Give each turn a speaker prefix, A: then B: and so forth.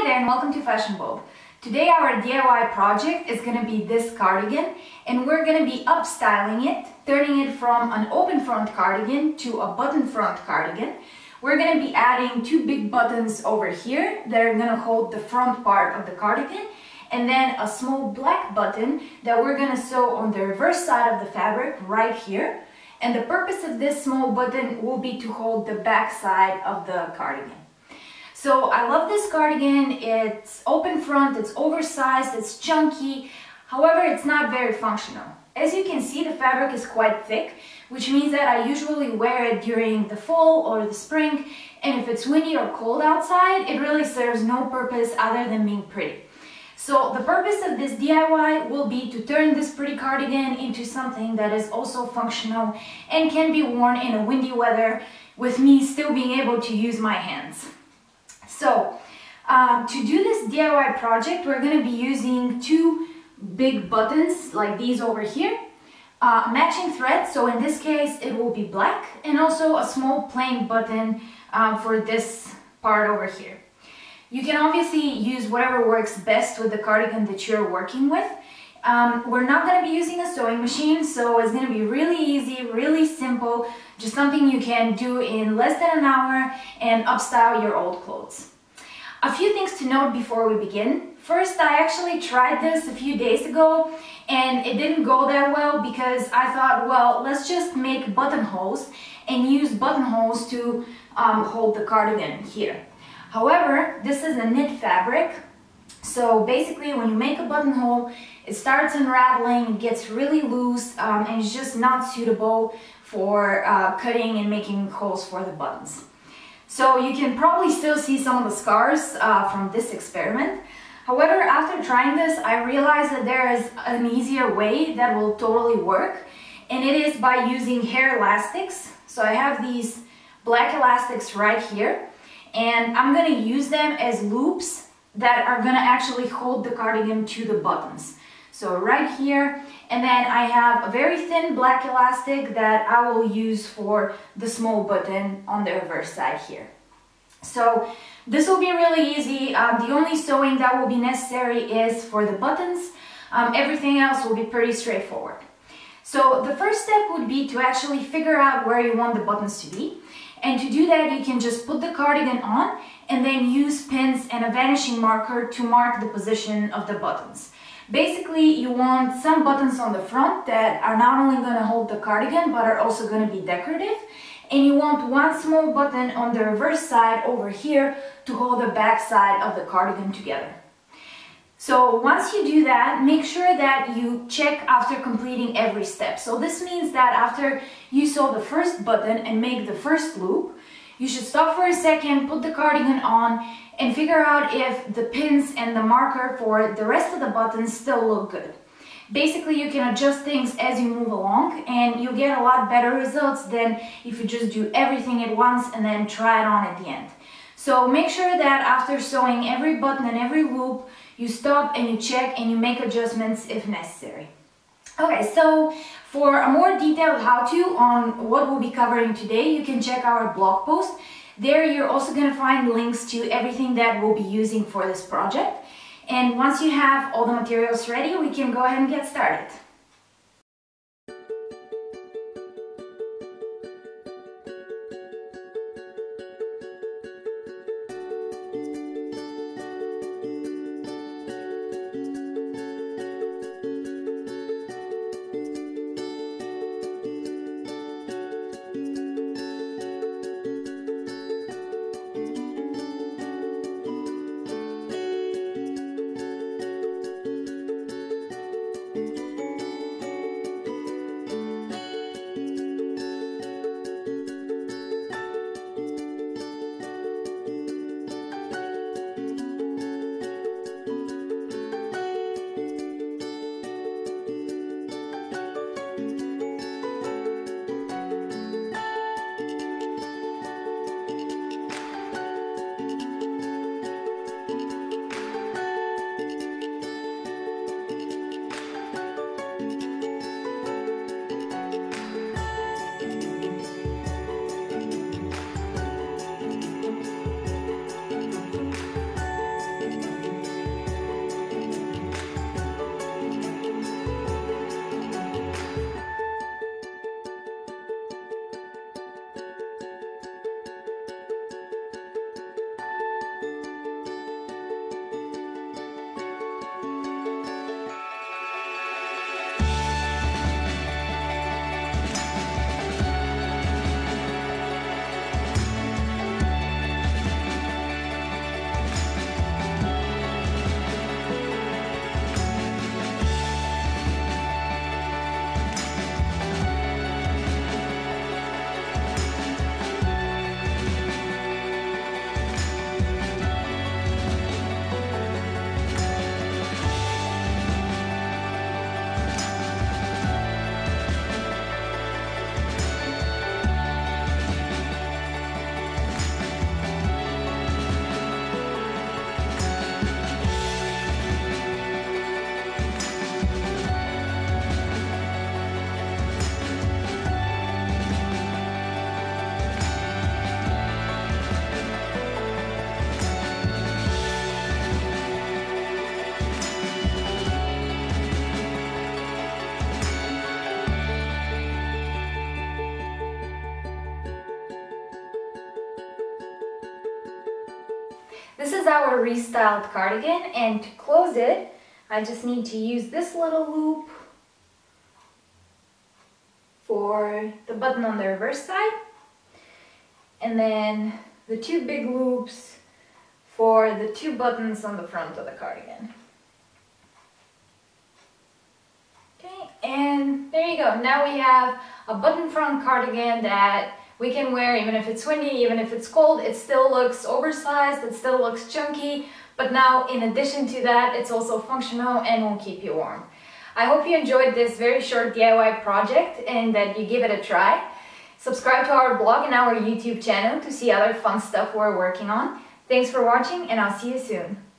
A: Hi there and welcome to Fashion Bulb. Today our DIY project is going to be this cardigan and we're going to be upstyling it, turning it from an open front cardigan to a button front cardigan. We're going to be adding two big buttons over here that are going to hold the front part of the cardigan and then a small black button that we're going to sew on the reverse side of the fabric right here. And the purpose of this small button will be to hold the back side of the cardigan. So I love this cardigan. It's open front, it's oversized, it's chunky. However, it's not very functional. As you can see, the fabric is quite thick, which means that I usually wear it during the fall or the spring. And if it's windy or cold outside, it really serves no purpose other than being pretty. So the purpose of this DIY will be to turn this pretty cardigan into something that is also functional and can be worn in a windy weather with me still being able to use my hands. So um, to do this DIY project, we're going to be using two big buttons like these over here. Uh, matching thread, so in this case it will be black, and also a small plain button um, for this part over here. You can obviously use whatever works best with the cardigan that you're working with. Um, we're not going to be using a sewing machine, so it's going to be really easy, really simple, just something you can do in less than an hour and upstyle your old clothes. A few things to note before we begin. First, I actually tried this a few days ago and it didn't go that well because I thought, well, let's just make buttonholes and use buttonholes to um, hold the cardigan here. However, this is a knit fabric, so basically when you make a buttonhole, it starts unraveling, it gets really loose, um, and it's just not suitable for uh, cutting and making holes for the buttons. So you can probably still see some of the scars uh, from this experiment. However, after trying this, I realized that there is an easier way that will totally work, and it is by using hair elastics. So I have these black elastics right here, and I'm gonna use them as loops that are gonna actually hold the cardigan to the buttons. So right here, and then I have a very thin black elastic that I will use for the small button on the reverse side here. So this will be really easy. Um, the only sewing that will be necessary is for the buttons. Um, everything else will be pretty straightforward. So the first step would be to actually figure out where you want the buttons to be. And to do that, you can just put the cardigan on and then use pins and a vanishing marker to mark the position of the buttons. Basically, you want some buttons on the front that are not only going to hold the cardigan, but are also going to be decorative. And you want one small button on the reverse side over here to hold the back side of the cardigan together. So once you do that, make sure that you check after completing every step. So this means that after you sew the first button and make the first loop, you should stop for a second, put the cardigan on, and figure out if the pins and the marker for the rest of the buttons still look good. Basically, you can adjust things as you move along and you get a lot better results than if you just do everything at once and then try it on at the end. So make sure that after sewing every button and every loop, you stop and you check and you make adjustments if necessary. Okay, so for a more detailed how-to on what we'll be covering today, you can check our blog post there you're also going to find links to everything that we'll be using for this project. And once you have all the materials ready, we can go ahead and get started. This is our restyled cardigan and to close it, I just need to use this little loop for the button on the reverse side and then the two big loops for the two buttons on the front of the cardigan. Okay, and there you go. Now we have a button front cardigan that we can wear even if it's windy, even if it's cold. It still looks oversized, it still looks chunky, but now in addition to that, it's also functional and will keep you warm. I hope you enjoyed this very short DIY project and that you give it a try. Subscribe to our blog and our YouTube channel to see other fun stuff we're working on. Thanks for watching and I'll see you soon.